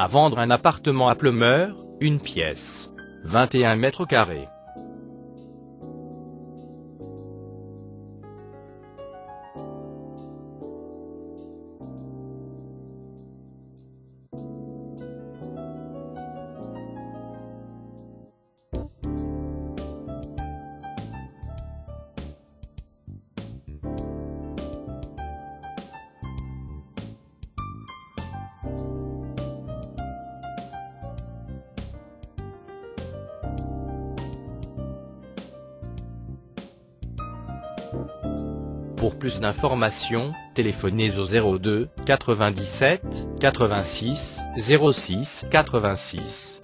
À vendre un appartement à Pleumeur, une pièce. 21 mètres carrés. Pour plus d'informations, téléphonez au 02 97 86 06 86.